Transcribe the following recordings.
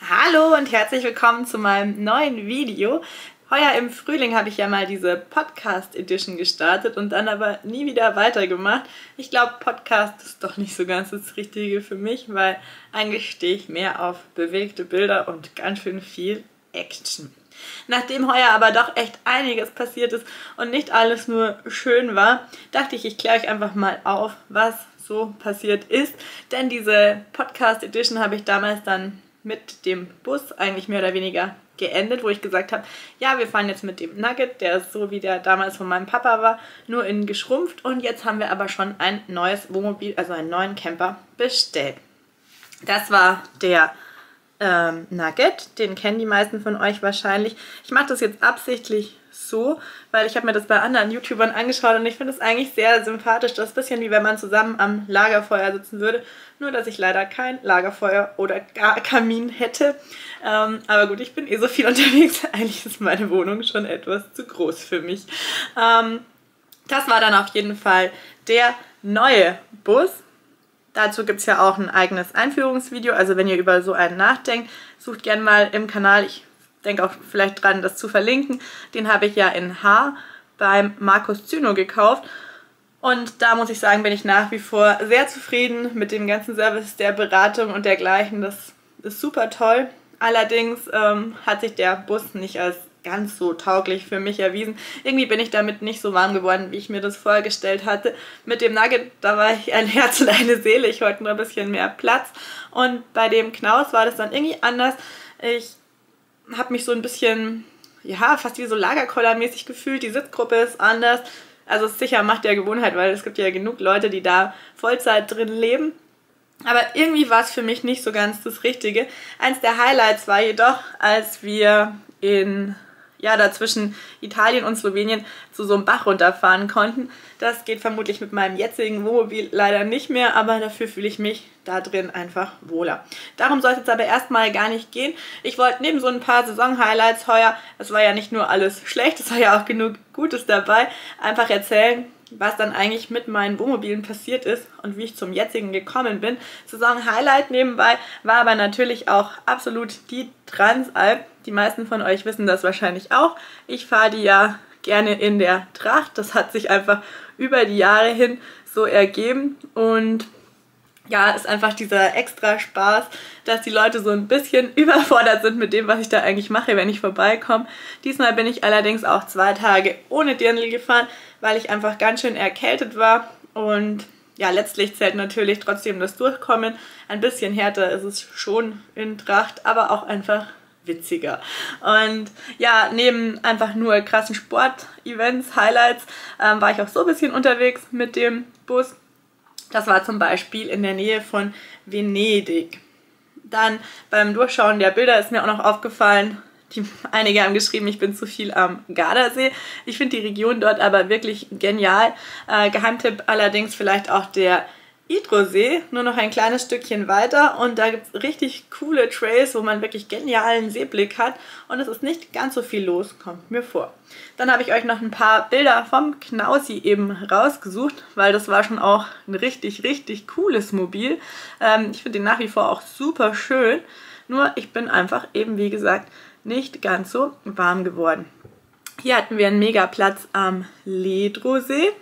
Hallo und herzlich willkommen zu meinem neuen Video. Heuer im Frühling habe ich ja mal diese Podcast Edition gestartet und dann aber nie wieder weitergemacht. Ich glaube, Podcast ist doch nicht so ganz das Richtige für mich, weil eigentlich stehe ich mehr auf bewegte Bilder und ganz schön viel Action. Nachdem heuer aber doch echt einiges passiert ist und nicht alles nur schön war, dachte ich, ich kläre euch einfach mal auf, was so passiert ist. Denn diese Podcast Edition habe ich damals dann mit dem Bus eigentlich mehr oder weniger geendet, wo ich gesagt habe, ja, wir fahren jetzt mit dem Nugget, der ist so wie der damals von meinem Papa war, nur in geschrumpft und jetzt haben wir aber schon ein neues Wohnmobil, also einen neuen Camper bestellt. Das war der ähm, Nugget, den kennen die meisten von euch wahrscheinlich. Ich mache das jetzt absichtlich so, weil ich habe mir das bei anderen YouTubern angeschaut und ich finde es eigentlich sehr sympathisch. Das ist ein bisschen wie wenn man zusammen am Lagerfeuer sitzen würde, nur dass ich leider kein Lagerfeuer oder gar Kamin hätte. Ähm, aber gut, ich bin eh so viel unterwegs. Eigentlich ist meine Wohnung schon etwas zu groß für mich. Ähm, das war dann auf jeden Fall der neue Bus. Dazu gibt es ja auch ein eigenes Einführungsvideo. Also wenn ihr über so einen nachdenkt, sucht gerne mal im Kanal. Ich denke auch vielleicht dran, das zu verlinken. Den habe ich ja in H beim Markus Zyno gekauft. Und da muss ich sagen, bin ich nach wie vor sehr zufrieden mit dem ganzen Service der Beratung und dergleichen. Das ist super toll. Allerdings ähm, hat sich der Bus nicht als ganz so tauglich für mich erwiesen. Irgendwie bin ich damit nicht so warm geworden, wie ich mir das vorgestellt hatte. Mit dem Nugget, da war ich ein Herz und eine Seele. Ich wollte nur ein bisschen mehr Platz. Und bei dem Knaus war das dann irgendwie anders. Ich habe mich so ein bisschen, ja, fast wie so Lagerkoller-mäßig gefühlt. Die Sitzgruppe ist anders. Also sicher macht der Gewohnheit, weil es gibt ja genug Leute, die da Vollzeit drin leben. Aber irgendwie war es für mich nicht so ganz das Richtige. Eins der Highlights war jedoch, als wir in ja, da zwischen Italien und Slowenien zu so einem Bach runterfahren konnten. Das geht vermutlich mit meinem jetzigen Wohnmobil leider nicht mehr, aber dafür fühle ich mich da drin einfach wohler. Darum soll es jetzt aber erstmal gar nicht gehen. Ich wollte neben so ein paar Saison-Highlights heuer, es war ja nicht nur alles schlecht, es war ja auch genug Gutes dabei, einfach erzählen, was dann eigentlich mit meinen Wohnmobilen passiert ist und wie ich zum jetzigen gekommen bin. Saison-Highlight nebenbei war aber natürlich auch absolut die Transalp. Die meisten von euch wissen das wahrscheinlich auch. Ich fahre die ja gerne in der Tracht. Das hat sich einfach über die Jahre hin so ergeben und ja, ist einfach dieser extra Spaß, dass die Leute so ein bisschen überfordert sind mit dem, was ich da eigentlich mache, wenn ich vorbeikomme. Diesmal bin ich allerdings auch zwei Tage ohne Dirndl gefahren, weil ich einfach ganz schön erkältet war und ja, letztlich zählt natürlich trotzdem das Durchkommen. Ein bisschen härter ist es schon in Tracht, aber auch einfach witziger. Und ja, neben einfach nur krassen Sport-Events, Highlights, ähm, war ich auch so ein bisschen unterwegs mit dem Bus. Das war zum Beispiel in der Nähe von Venedig. Dann beim Durchschauen der Bilder ist mir auch noch aufgefallen, die, einige haben geschrieben, ich bin zu viel am Gardasee. Ich finde die Region dort aber wirklich genial. Äh, Geheimtipp allerdings vielleicht auch der Idrosee, nur noch ein kleines Stückchen weiter und da gibt es richtig coole Trails, wo man wirklich genialen Seeblick hat und es ist nicht ganz so viel los, kommt mir vor. Dann habe ich euch noch ein paar Bilder vom Knausi eben rausgesucht, weil das war schon auch ein richtig, richtig cooles Mobil. Ähm, ich finde ihn nach wie vor auch super schön, nur ich bin einfach eben, wie gesagt, nicht ganz so warm geworden. Hier hatten wir einen Megaplatz am Ledrosee.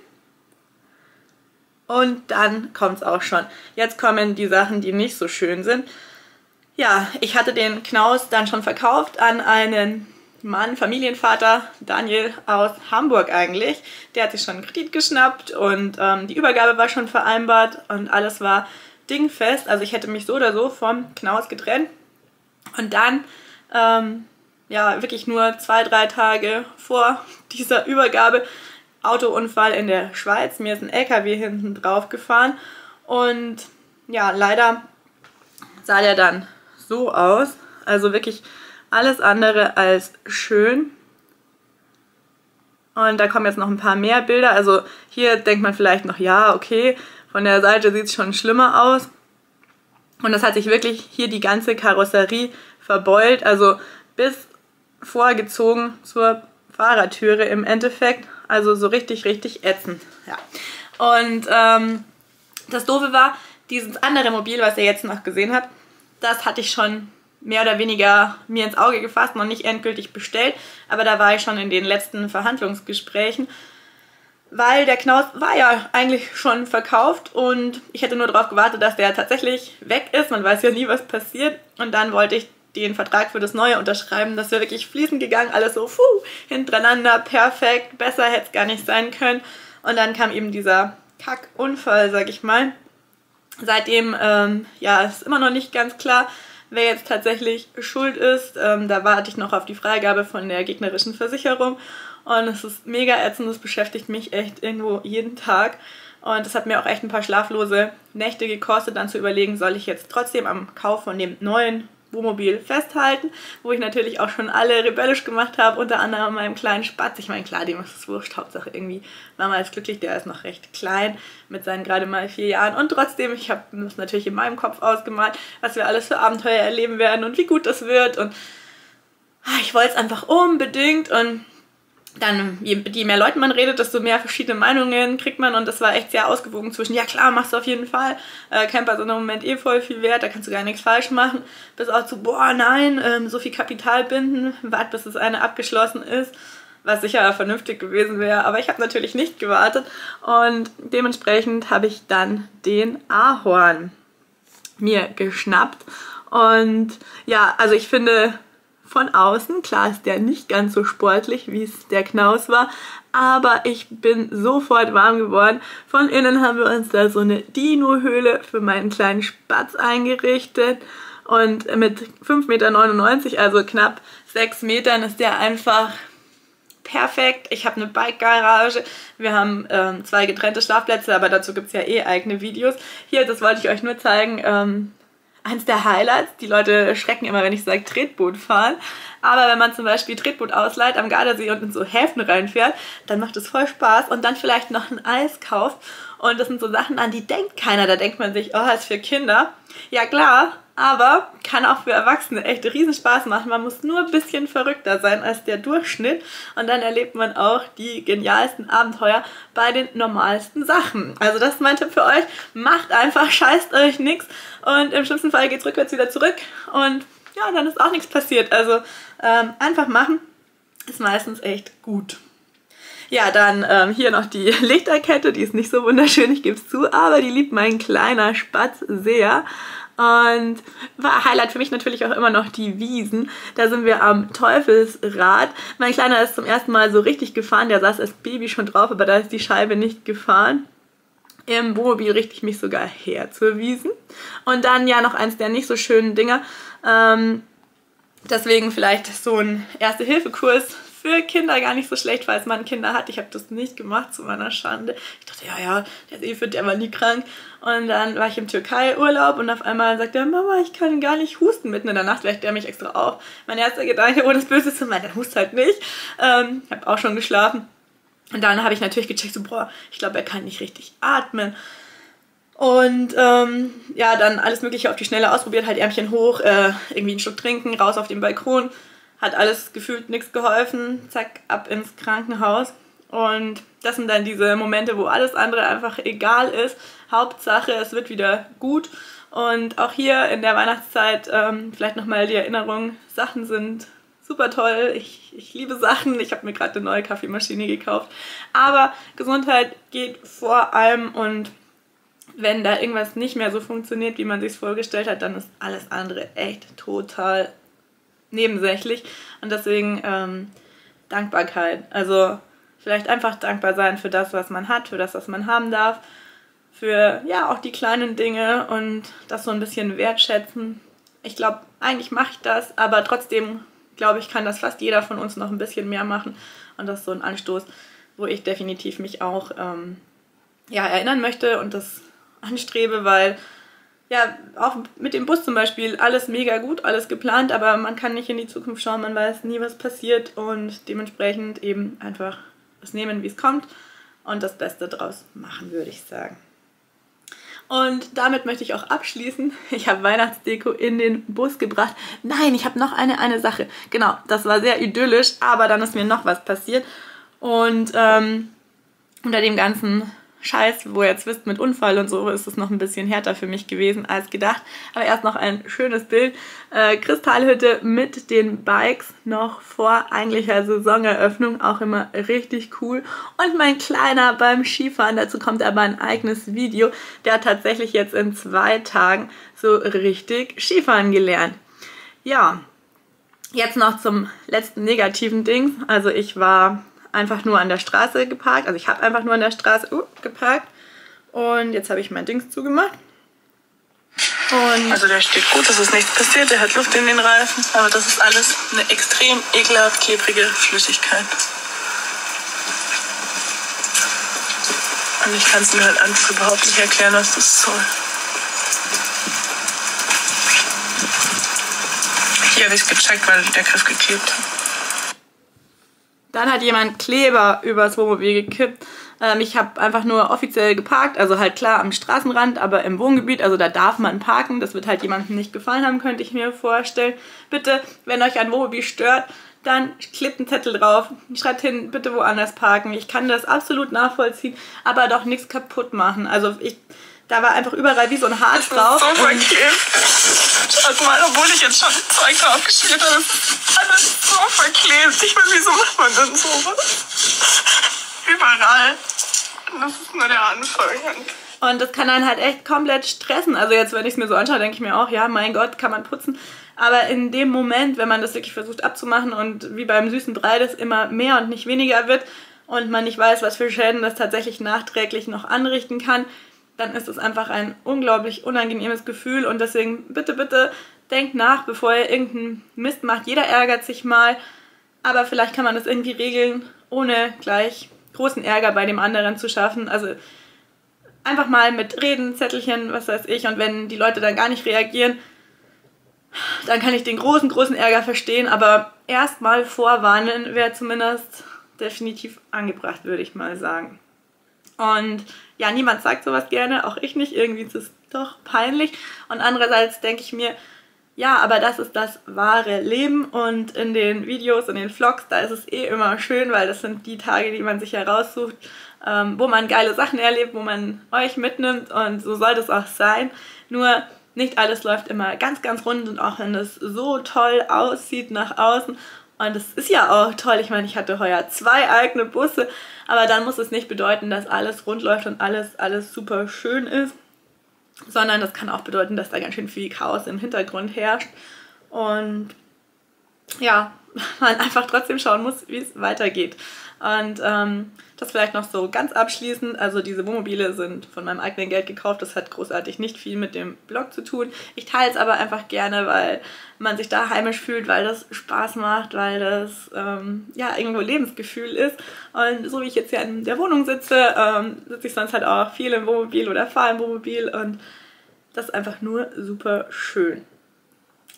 Und dann kommt es auch schon. Jetzt kommen die Sachen, die nicht so schön sind. Ja, ich hatte den Knaus dann schon verkauft an einen Mann, Familienvater, Daniel aus Hamburg eigentlich. Der hat sich schon einen Kredit geschnappt und ähm, die Übergabe war schon vereinbart und alles war dingfest. Also ich hätte mich so oder so vom Knaus getrennt. Und dann, ähm, ja, wirklich nur zwei, drei Tage vor dieser Übergabe Autounfall in der Schweiz. Mir ist ein LKW hinten drauf gefahren und ja, leider sah der dann so aus. Also wirklich alles andere als schön. Und da kommen jetzt noch ein paar mehr Bilder. Also hier denkt man vielleicht noch, ja, okay, von der Seite sieht es schon schlimmer aus. Und das hat sich wirklich hier die ganze Karosserie verbeult, also bis vorgezogen zur Fahrertüre im Endeffekt. Also so richtig, richtig ätzend. Ja. Und ähm, das Doofe war, dieses andere Mobil, was ihr jetzt noch gesehen habt, das hatte ich schon mehr oder weniger mir ins Auge gefasst, noch nicht endgültig bestellt, aber da war ich schon in den letzten Verhandlungsgesprächen, weil der Knaus war ja eigentlich schon verkauft und ich hätte nur darauf gewartet, dass der tatsächlich weg ist. Man weiß ja nie, was passiert. Und dann wollte ich den Vertrag für das Neue unterschreiben. Das wäre wirklich fließend gegangen, alles so puh, hintereinander, perfekt, besser hätte es gar nicht sein können. Und dann kam eben dieser Kackunfall, sag ich mal. Seitdem, ähm, ja, ist immer noch nicht ganz klar, wer jetzt tatsächlich schuld ist. Ähm, da warte ich noch auf die Freigabe von der gegnerischen Versicherung. Und es ist mega ätzend, das beschäftigt mich echt irgendwo jeden Tag. Und es hat mir auch echt ein paar schlaflose Nächte gekostet, dann zu überlegen, soll ich jetzt trotzdem am Kauf von dem neuen Wohnmobil festhalten, wo ich natürlich auch schon alle rebellisch gemacht habe, unter anderem meinem kleinen Spatz. Ich meine, klar, dem ist es wurscht, Hauptsache irgendwie, Mama ist glücklich, der ist noch recht klein mit seinen gerade mal vier Jahren. Und trotzdem, ich habe das natürlich in meinem Kopf ausgemalt, was wir alles für Abenteuer erleben werden und wie gut das wird. Und ah, ich wollte es einfach unbedingt und dann, je, mehr Leuten man redet, desto mehr verschiedene Meinungen kriegt man. Und das war echt sehr ausgewogen zwischen, ja klar, machst du auf jeden Fall, äh, Camper sind im Moment eh voll viel wert, da kannst du gar nichts falsch machen, bis auch zu, boah, nein, ähm, so viel Kapital binden, wart bis das eine abgeschlossen ist, was sicher vernünftig gewesen wäre, aber ich habe natürlich nicht gewartet. Und dementsprechend habe ich dann den Ahorn mir geschnappt. Und ja, also ich finde von außen. Klar ist der nicht ganz so sportlich, wie es der Knaus war, aber ich bin sofort warm geworden. Von innen haben wir uns da so eine Dino-Höhle für meinen kleinen Spatz eingerichtet und mit 5,99 Meter, also knapp 6 Metern, ist der einfach perfekt. Ich habe eine Bike-Garage. Wir haben ähm, zwei getrennte Schlafplätze, aber dazu gibt es ja eh eigene Videos. Hier, das wollte ich euch nur zeigen. Ähm, eins der Highlights. Die Leute schrecken immer, wenn ich sage Tretboot fahren. Aber wenn man zum Beispiel Tretboot ausleiht am Gardasee und in so Häfen reinfährt, dann macht es voll Spaß und dann vielleicht noch ein Eis kauft. Und das sind so Sachen, an die denkt keiner. Da denkt man sich, oh, ist für Kinder. Ja klar, aber kann auch für Erwachsene echt riesen Spaß machen. Man muss nur ein bisschen verrückter sein als der Durchschnitt und dann erlebt man auch die genialsten Abenteuer bei den normalsten Sachen. Also das ist mein Tipp für euch. Macht einfach, scheißt euch nichts und im schlimmsten Fall geht's rückwärts wieder zurück und ja, dann ist auch nichts passiert. Also ähm, einfach machen ist meistens echt gut. Ja, dann ähm, hier noch die Lichterkette, die ist nicht so wunderschön, ich gebe es zu, aber die liebt mein kleiner Spatz sehr. Und war Highlight für mich natürlich auch immer noch die Wiesen. Da sind wir am Teufelsrad. Mein Kleiner ist zum ersten Mal so richtig gefahren. Der saß als Baby schon drauf, aber da ist die Scheibe nicht gefahren. Im Wohnmobil richte ich mich sogar her zur Wiesen. Und dann ja noch eins der nicht so schönen Dinger. Ähm, deswegen vielleicht so ein Erste-Hilfe-Kurs für Kinder gar nicht so schlecht, falls man Kinder hat. Ich habe das nicht gemacht zu meiner Schande. Ich dachte, ja, ja, der ist eh fit, der war nie krank. Und dann war ich im Türkei-Urlaub und auf einmal sagt er, Mama, ich kann gar nicht husten. Mitten in der Nacht weckt er mich extra auf. Mein erster Gedanke, oh, das Böse zu meinen, der hust halt nicht. Ähm, habe auch schon geschlafen. Und dann habe ich natürlich gecheckt, so, boah, ich glaube, er kann nicht richtig atmen. Und ähm, ja, dann alles Mögliche auf die Schnelle ausprobiert, halt Ärmchen hoch, äh, irgendwie einen Schluck trinken, raus auf den Balkon. Hat alles gefühlt nichts geholfen. Zack, ab ins Krankenhaus. Und das sind dann diese Momente, wo alles andere einfach egal ist. Hauptsache, es wird wieder gut. Und auch hier in der Weihnachtszeit ähm, vielleicht nochmal die Erinnerung, Sachen sind super toll. Ich, ich liebe Sachen. Ich habe mir gerade eine neue Kaffeemaschine gekauft. Aber Gesundheit geht vor allem und wenn da irgendwas nicht mehr so funktioniert, wie man sich vorgestellt hat, dann ist alles andere echt total nebensächlich. Und deswegen ähm, Dankbarkeit. Also vielleicht einfach dankbar sein für das, was man hat, für das, was man haben darf. Für ja auch die kleinen Dinge und das so ein bisschen wertschätzen. Ich glaube, eigentlich mache ich das, aber trotzdem glaube ich, kann das fast jeder von uns noch ein bisschen mehr machen. Und das ist so ein Anstoß, wo ich definitiv mich auch ähm, ja, erinnern möchte und das anstrebe, weil ja, auch mit dem Bus zum Beispiel, alles mega gut, alles geplant, aber man kann nicht in die Zukunft schauen, man weiß nie, was passiert und dementsprechend eben einfach es nehmen, wie es kommt und das Beste draus machen, würde ich sagen. Und damit möchte ich auch abschließen. Ich habe Weihnachtsdeko in den Bus gebracht. Nein, ich habe noch eine, eine Sache. Genau, das war sehr idyllisch, aber dann ist mir noch was passiert. Und ähm, unter dem ganzen Scheiß, wo ihr jetzt wisst, mit Unfall und so ist es noch ein bisschen härter für mich gewesen als gedacht. Aber erst noch ein schönes Bild. Äh, Kristallhütte mit den Bikes noch vor eigentlicher Saisoneröffnung. Auch immer richtig cool. Und mein Kleiner beim Skifahren. Dazu kommt aber ein eigenes Video. Der hat tatsächlich jetzt in zwei Tagen so richtig Skifahren gelernt. Ja, jetzt noch zum letzten negativen Ding. Also ich war einfach nur an der Straße geparkt. Also ich habe einfach nur an der Straße uh, geparkt. Und jetzt habe ich mein Dings zugemacht. Und also der steht gut, es ist nichts passiert, der hat Luft in den Reifen, aber das ist alles eine extrem ekelhaft klebrige Flüssigkeit. Und ich kann es mir halt einfach überhaupt nicht erklären, was das soll. Hier habe ich es gecheckt, weil der Griff geklebt hat. Dann hat jemand Kleber übers Wohnmobil gekippt. Ähm, ich habe einfach nur offiziell geparkt, also halt klar am Straßenrand, aber im Wohngebiet, also da darf man parken. Das wird halt jemandem nicht gefallen haben, könnte ich mir vorstellen. Bitte, wenn euch ein Wohnmobil stört, dann klebt einen Zettel drauf, schreibt hin, bitte woanders parken. Ich kann das absolut nachvollziehen, aber doch nichts kaputt machen. Also ich, da war einfach überall wie so ein Harz drauf. So. Schaut mal, obwohl ich jetzt schon Zeug draufgeschmiert habe, ist alles so verklebt. Ich meine, wieso macht man denn sowas? Überall. Das ist nur der Anfang. Und das kann einen halt echt komplett stressen. Also jetzt, wenn ich es mir so anschaue, denke ich mir auch, ja, mein Gott, kann man putzen. Aber in dem Moment, wenn man das wirklich versucht abzumachen und wie beim süßen Brei das immer mehr und nicht weniger wird und man nicht weiß, was für Schäden das tatsächlich nachträglich noch anrichten kann, dann ist es einfach ein unglaublich unangenehmes Gefühl. Und deswegen bitte, bitte denkt nach, bevor ihr irgendeinen Mist macht. Jeder ärgert sich mal, aber vielleicht kann man das irgendwie regeln, ohne gleich großen Ärger bei dem anderen zu schaffen. Also einfach mal mit Reden, Zettelchen, was weiß ich. Und wenn die Leute dann gar nicht reagieren, dann kann ich den großen, großen Ärger verstehen. Aber erstmal vorwarnen wäre zumindest definitiv angebracht, würde ich mal sagen. Und ja, niemand sagt sowas gerne, auch ich nicht. Irgendwie ist es doch peinlich. Und andererseits denke ich mir, ja, aber das ist das wahre Leben und in den Videos, in den Vlogs, da ist es eh immer schön, weil das sind die Tage, die man sich heraussucht, ähm, wo man geile Sachen erlebt, wo man euch mitnimmt und so soll das auch sein. Nur nicht alles läuft immer ganz, ganz rund und auch wenn es so toll aussieht nach außen und es ist ja auch toll, ich meine, ich hatte heuer zwei eigene Busse, aber dann muss es nicht bedeuten, dass alles rund läuft und alles, alles super schön ist sondern das kann auch bedeuten, dass da ganz schön viel Chaos im Hintergrund herrscht. Und ja, man einfach trotzdem schauen muss, wie es weitergeht. Und ähm, das vielleicht noch so ganz abschließend. Also diese Wohnmobile sind von meinem eigenen Geld gekauft. Das hat großartig nicht viel mit dem Blog zu tun. Ich teile es aber einfach gerne, weil man sich da heimisch fühlt, weil das Spaß macht, weil das ähm, ja irgendwo Lebensgefühl ist. Und so wie ich jetzt hier in der Wohnung sitze, ähm, sitze ich sonst halt auch viel im Wohnmobil oder fahre im Wohnmobil und das ist einfach nur super schön.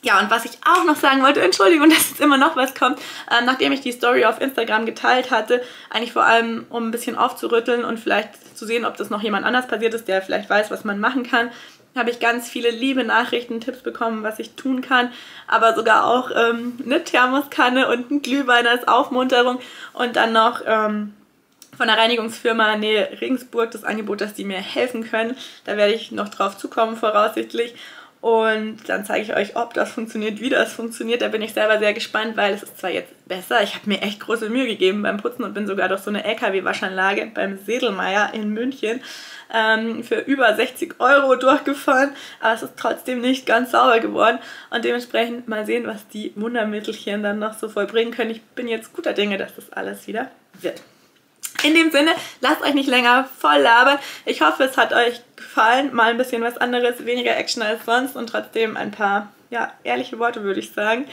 Ja, und was ich auch noch sagen wollte, Entschuldigung, dass jetzt immer noch was kommt, ähm, nachdem ich die Story auf Instagram geteilt hatte, eigentlich vor allem, um ein bisschen aufzurütteln und vielleicht zu sehen, ob das noch jemand anders passiert ist, der vielleicht weiß, was man machen kann, habe ich ganz viele liebe Nachrichten, Tipps bekommen, was ich tun kann, aber sogar auch ähm, eine Thermoskanne und ein Glühwein als Aufmunterung und dann noch ähm, von der Reinigungsfirma Nähe Regensburg das Angebot, dass die mir helfen können. Da werde ich noch drauf zukommen voraussichtlich. Und dann zeige ich euch, ob das funktioniert, wie das funktioniert. Da bin ich selber sehr gespannt, weil es ist zwar jetzt besser. Ich habe mir echt große Mühe gegeben beim Putzen und bin sogar durch so eine LKW-Waschanlage beim Sedelmeier in München ähm, für über 60 Euro durchgefahren. Aber es ist trotzdem nicht ganz sauber geworden. Und dementsprechend mal sehen, was die Wundermittelchen dann noch so vollbringen können. Ich bin jetzt guter Dinge, dass das alles wieder wird. In dem Sinne, lasst euch nicht länger voll labern. Ich hoffe, es hat euch gefallen. Mal ein bisschen was anderes, weniger Action als sonst und trotzdem ein paar ja, ehrliche Worte, würde ich sagen.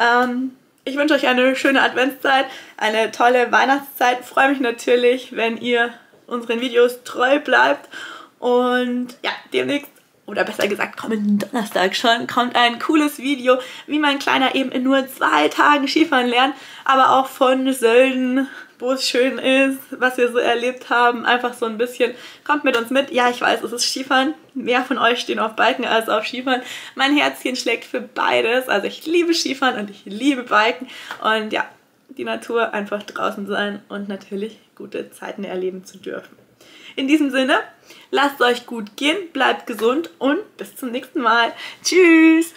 Ähm, ich wünsche euch eine schöne Adventszeit, eine tolle Weihnachtszeit. Freue mich natürlich, wenn ihr unseren Videos treu bleibt. Und ja, demnächst oder besser gesagt kommenden Donnerstag schon, kommt ein cooles Video, wie mein Kleiner eben in nur zwei Tagen Skifahren lernt, aber auch von Sölden wo es schön ist, was wir so erlebt haben. Einfach so ein bisschen, kommt mit uns mit. Ja, ich weiß, es ist Skifahren. Mehr von euch stehen auf Biken als auf Skifahren. Mein Herzchen schlägt für beides. Also ich liebe Skifahren und ich liebe Biken. Und ja, die Natur einfach draußen sein und natürlich gute Zeiten erleben zu dürfen. In diesem Sinne, lasst euch gut gehen, bleibt gesund und bis zum nächsten Mal. Tschüss!